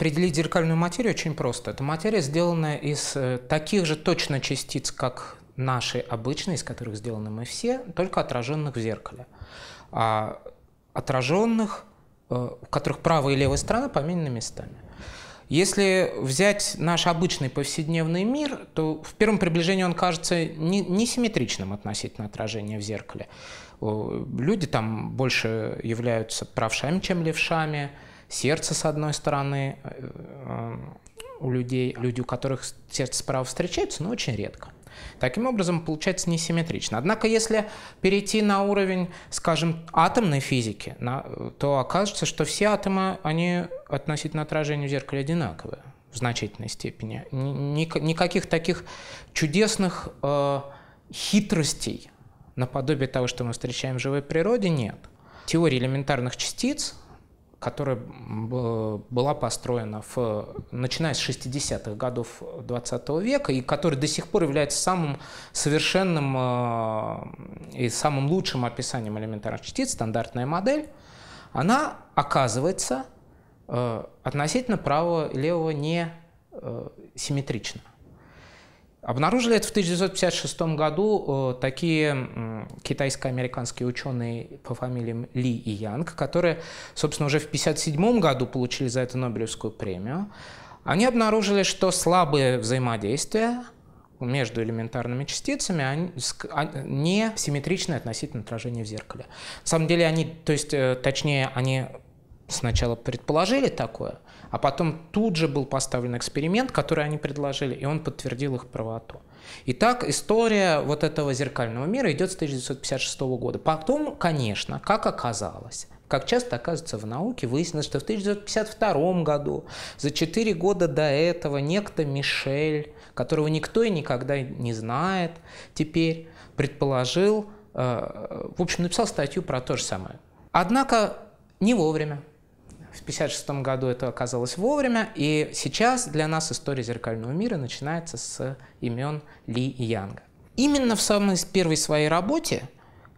Определить зеркальную материю очень просто. Это материя, сделанная из э, таких же точно частиц, как наши обычные, из которых сделаны мы все, только отраженных в зеркале. А отраженных, э, в которых правая и левая сторона поменены местами. Если взять наш обычный повседневный мир, то в первом приближении он кажется несимметричным относительно отражения в зеркале. Люди там больше являются правшами, чем левшами, сердце с одной стороны э, у людей, люди, у которых сердце справа встречается, но очень редко. Таким образом, получается несимметрично. Однако, если перейти на уровень, скажем, атомной физики, то окажется, что все атомы, они относительно отражения в зеркале одинаковые в значительной степени. Никаких таких чудесных э, хитростей наподобие того, что мы встречаем в живой природе, нет. Теория элементарных частиц которая была построена в, начиная с 60-х годов 20 века и которая до сих пор является самым совершенным э, и самым лучшим описанием элементарных частиц, стандартная модель, она оказывается э, относительно правого и левого не э, симметрична. Обнаружили это в 1956 году э, такие китайско-американские ученые по фамилиям Ли и Янг, которые, собственно, уже в 1957 году получили за это Нобелевскую премию. Они обнаружили, что слабые взаимодействия между элементарными частицами они а, не симметричны относительно отражения в зеркале. На самом деле они, то есть, э, точнее, они сначала предположили такое, а потом тут же был поставлен эксперимент, который они предложили, и он подтвердил их правоту. Итак, история вот этого зеркального мира идет с 1956 года. Потом, конечно, как оказалось, как часто оказывается в науке, выяснилось, что в 1952 году, за 4 года до этого, некто Мишель, которого никто и никогда не знает теперь, предположил, э, в общем, написал статью про то же самое. Однако не вовремя. В 1956 году это оказалось вовремя, и сейчас для нас история зеркального мира начинается с имен Ли и Янга. Именно в самой первой своей работе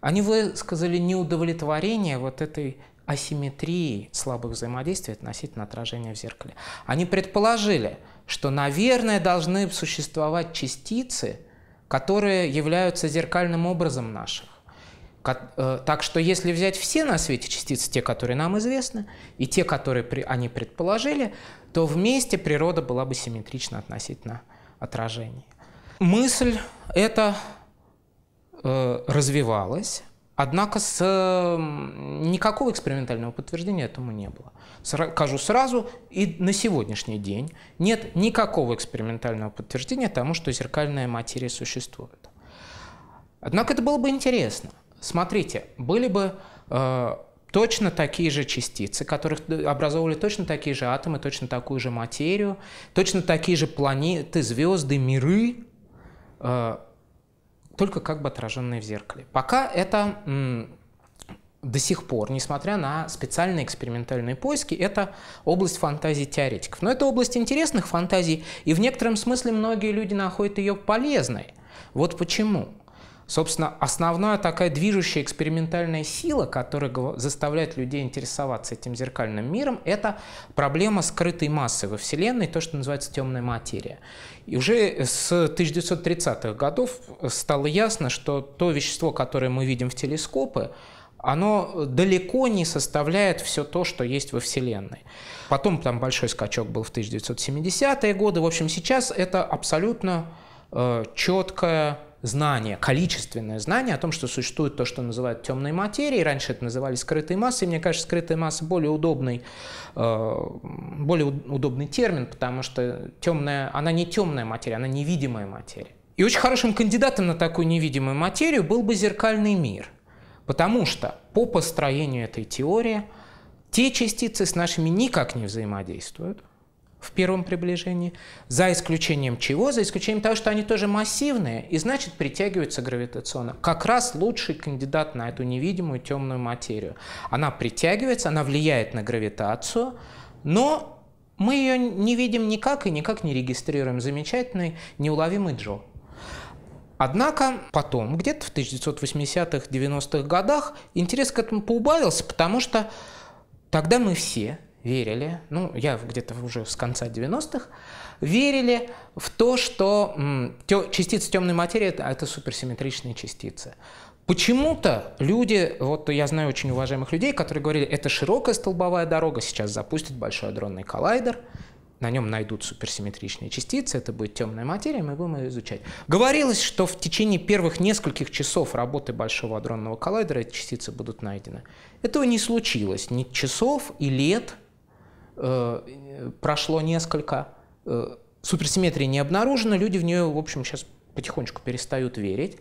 они высказали неудовлетворение вот этой асимметрии слабых взаимодействий относительно отражения в зеркале. Они предположили, что, наверное, должны существовать частицы, которые являются зеркальным образом наших. Э, так что если взять все на свете частицы, те, которые нам известны, и те, которые они предположили, то вместе природа была бы симметрична относительно отражений. Мысль эта э, развивалась, однако с, никакого экспериментального подтверждения этому не было. Скажу сразу, и на сегодняшний день нет никакого экспериментального подтверждения тому, что зеркальная материя существует. Однако это было бы интересно. Смотрите, были бы э, точно такие же частицы, которых образовывали точно такие же атомы, точно такую же материю, точно такие же планеты, звезды, миры, э, только как бы отраженные в зеркале. Пока это до сих пор, несмотря на специальные экспериментальные поиски, это область фантазий теоретиков. Но это область интересных фантазий, и в некотором смысле многие люди находят ее полезной. Вот почему. Собственно, основная такая движущая экспериментальная сила, которая заставляет людей интересоваться этим зеркальным миром, это проблема скрытой массы во Вселенной, то, что называется темная материя. И уже с 1930-х годов стало ясно, что то вещество, которое мы видим в телескопы, оно далеко не составляет все то, что есть во Вселенной. Потом там большой скачок был в 1970-е годы. В общем, сейчас это абсолютно э, четкая знание, количественное знание о том, что существует то, что называют темной материей. Раньше это называли скрытой массой. Мне кажется, скрытая масса более удобный, э, более удобный термин, потому что темная, она не темная материя, она невидимая материя. И очень хорошим кандидатом на такую невидимую материю был бы зеркальный мир. Потому что по построению этой теории те частицы с нашими никак не взаимодействуют в первом приближении, за исключением чего? За исключением того, что они тоже массивные и значит притягиваются гравитационно. Как раз лучший кандидат на эту невидимую темную материю. Она притягивается, она влияет на гравитацию, но мы ее не видим никак и никак не регистрируем. Замечательный, неуловимый Джо. Однако потом, где-то в 1980-х, 90-х годах, интерес к этому поубавился, потому что тогда мы все верили, ну, я где-то уже с конца 90-х, верили в то, что частицы темной материи это, это суперсимметричные частицы. Почему-то люди, вот я знаю очень уважаемых людей, которые говорили, это широкая столбовая дорога, сейчас запустит большой адронный коллайдер, на нем найдут суперсимметричные частицы, это будет темная материя, мы будем ее изучать. Говорилось, что в течение первых нескольких часов работы Большого адронного коллайдера эти частицы будут найдены. Этого не случилось. Ни часов и лет прошло несколько. Э, суперсимметрии не обнаружено, люди в нее, в общем, сейчас потихонечку перестают верить.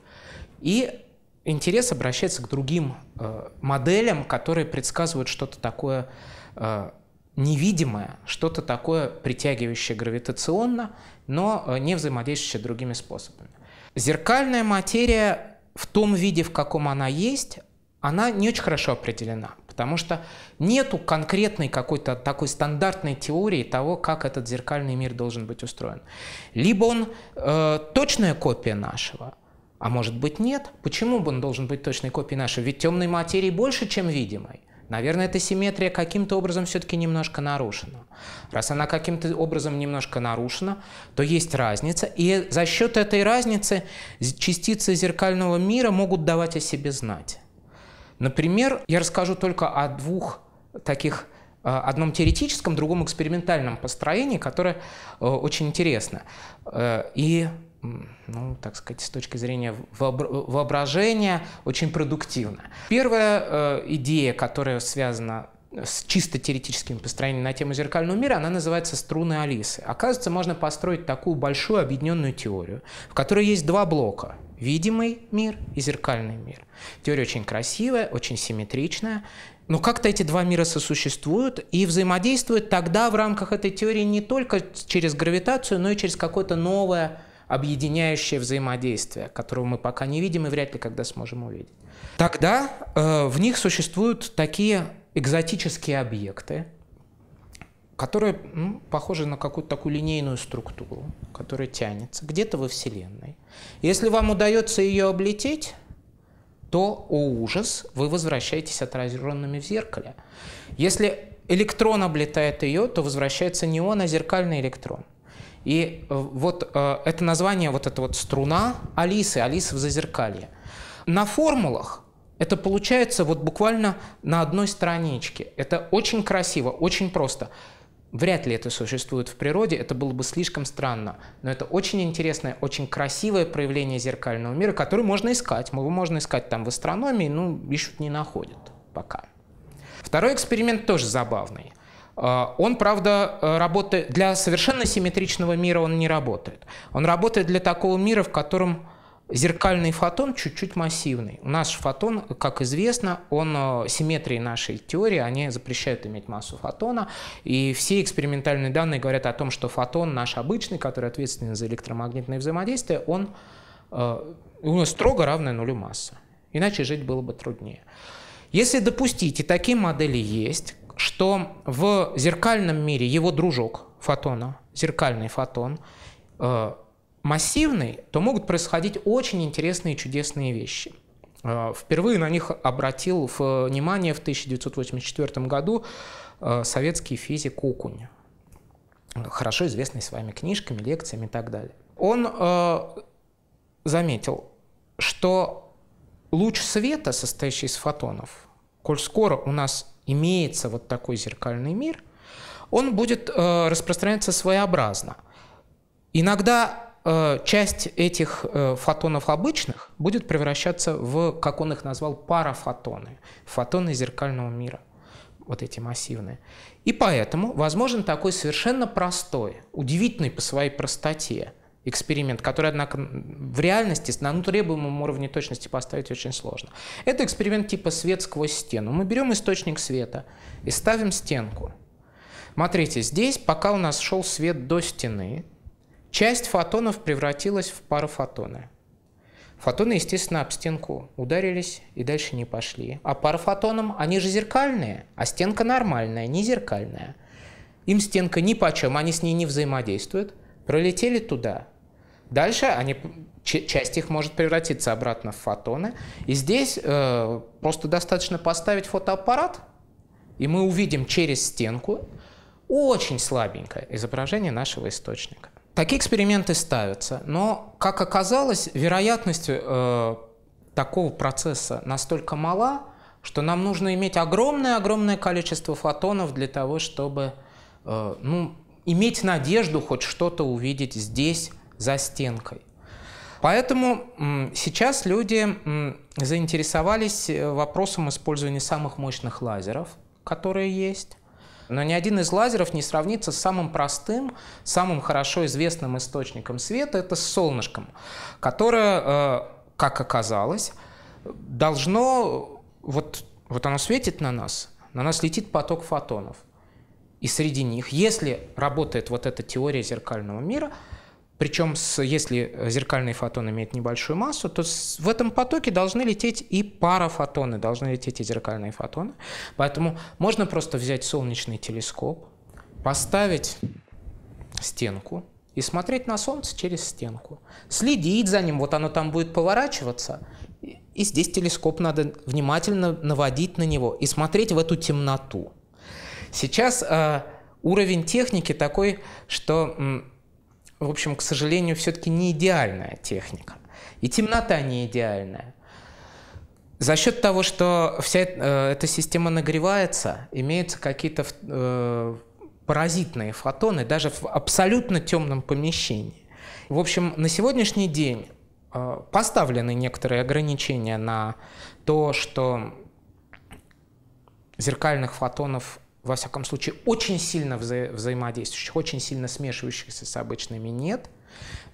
И интерес обращается к другим э, моделям, которые предсказывают что-то такое э, невидимое, что-то такое притягивающее гравитационно, но э, не взаимодействующее другими способами. Зеркальная материя в том виде, в каком она есть, она не очень хорошо определена, потому что нету конкретной какой-то такой стандартной теории того, как этот зеркальный мир должен быть устроен. Либо он э, точная копия нашего, а может быть нет. Почему бы он должен быть точной копией нашего? Ведь темной материи больше, чем видимой. Наверное, эта симметрия каким-то образом все-таки немножко нарушена. Раз она каким-то образом немножко нарушена, то есть разница. И за счет этой разницы частицы зеркального мира могут давать о себе знать. Например, я расскажу только о двух таких э, одном теоретическом, другом экспериментальном построении, которое э, очень интересно. Э, и ну, так сказать, с точки зрения воображения, очень продуктивно. Первая идея, которая связана с чисто теоретическими построениями на тему зеркального мира, она называется «Струны Алисы». Оказывается, можно построить такую большую объединенную теорию, в которой есть два блока – видимый мир и зеркальный мир. Теория очень красивая, очень симметричная, но как-то эти два мира сосуществуют и взаимодействуют тогда в рамках этой теории не только через гравитацию, но и через какое-то новое объединяющее взаимодействие, которого мы пока не видим и вряд ли когда сможем увидеть. Тогда э, в них существуют такие экзотические объекты, которые ну, похожи на какую-то такую линейную структуру, которая тянется где-то во Вселенной. Если вам удается ее облететь, то, о ужас, вы возвращаетесь отраженными в зеркале. Если электрон облетает ее, то возвращается не он, а зеркальный электрон. И э, вот э, это название, вот эта вот струна Алисы, Алисы в зазеркалье. На формулах это получается вот буквально на одной страничке. Это очень красиво, очень просто. Вряд ли это существует в природе, это было бы слишком странно. Но это очень интересное, очень красивое проявление зеркального мира, которое можно искать. Его можно искать там в астрономии, ну, ищут не находят пока. Второй эксперимент тоже забавный. А, он, правда, э, работает для совершенно симметричного мира он не работает. Он работает для такого мира, в котором зеркальный фотон чуть-чуть массивный. У нас фотон, как известно, он э, симметрии нашей теории, они запрещают иметь массу фотона, и все экспериментальные данные говорят о том, что фотон наш обычный, который ответственен за электромагнитное взаимодействие, он э, у него строго равная нулю масса. Иначе жить было бы труднее. Если допустить, и такие модели есть, что в зеркальном мире его дружок фотона, зеркальный фотон, э, массивный, то могут происходить очень интересные и чудесные вещи. Э, впервые на них обратил внимание в 1984 году э, советский физик Окунь, хорошо известный своими книжками, лекциями и так далее. Он заметил, что луч света, состоящий из фотонов, коль скоро у нас имеется вот такой зеркальный мир, он будет э, распространяться своеобразно. Иногда э, часть этих э, фотонов обычных будет превращаться в, как он их назвал, парафотоны, фотоны зеркального мира, вот эти массивные. И поэтому возможен такой совершенно простой, удивительный по своей простоте эксперимент, который, однако, в реальности на требуемом уровне точности поставить очень сложно. Это эксперимент типа свет сквозь стену. Мы берем источник света и ставим стенку. Смотрите, здесь, пока у нас шел свет до стены, часть фотонов превратилась в парафотоны. Фотоны, естественно, об стенку ударились и дальше не пошли. А парафотонам, они же зеркальные, а стенка нормальная, не зеркальная. Им стенка ни по чем, они с ней не взаимодействуют. Пролетели туда, Дальше они, часть их может превратиться обратно в фотоны. И здесь э, просто достаточно поставить фотоаппарат, и мы увидим через стенку очень слабенькое изображение нашего источника. Такие эксперименты ставятся, но, как оказалось, вероятность э, такого процесса настолько мала, что нам нужно иметь огромное-огромное количество фотонов для того, чтобы э, ну, иметь надежду хоть что-то увидеть здесь, за стенкой. Поэтому сейчас люди заинтересовались э, вопросом использования самых мощных лазеров, которые есть. Но ни один из лазеров не сравнится с самым простым, самым хорошо известным источником света – это с солнышком, которое, э, как оказалось, должно, вот, вот оно светит на нас, на нас летит поток фотонов. И среди них, если работает вот эта теория зеркального мира – причем, с, если зеркальный фотон имеет небольшую массу, то с, в этом потоке должны лететь и парафотоны, должны лететь и зеркальные фотоны. Поэтому можно просто взять солнечный телескоп, поставить стенку и смотреть на Солнце через стенку. Следить за ним, вот оно там будет поворачиваться, и здесь телескоп надо внимательно наводить на него и смотреть в эту темноту. Сейчас э, уровень техники такой, что в общем, к сожалению, все-таки не идеальная техника. И темнота не идеальная. За счет того, что вся э, эта система нагревается, имеются какие-то э, паразитные фотоны даже в абсолютно темном помещении. В общем, на сегодняшний день э, поставлены некоторые ограничения на то, что зеркальных фотонов во всяком случае, очень сильно вза взаимодействующих, очень сильно смешивающихся с обычными нет.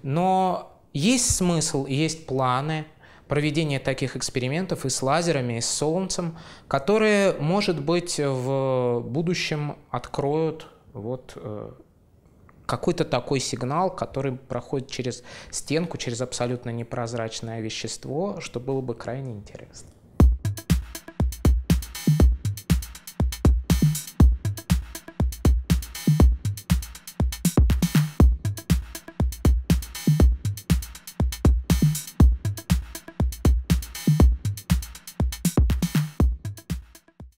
Но есть смысл, есть планы проведения таких экспериментов и с лазерами, и с Солнцем, которые, может быть, в будущем откроют вот э, какой-то такой сигнал, который проходит через стенку, через абсолютно непрозрачное вещество, что было бы крайне интересно.